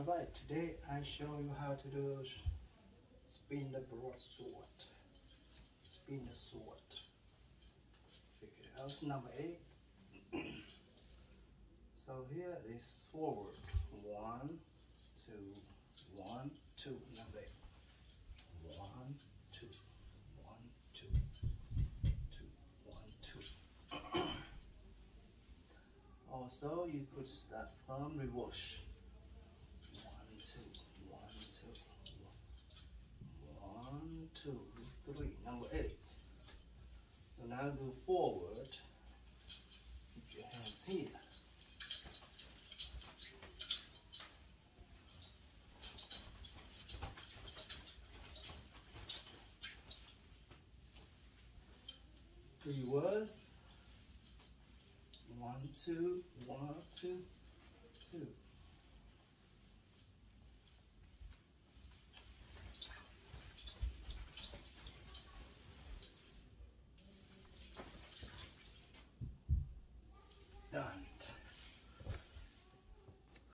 Alright, today I show you how to do spin the broadsword. Spin the sword. Figure out. Number eight. so here is forward. One, two, one, two. Number eight. One, two, one, two, two, one, two. also, you could start from reverse two, one, two, one, two, three, number eight. So now go forward. Keep your hands here. Reverse. One, two, one, two, two. Done.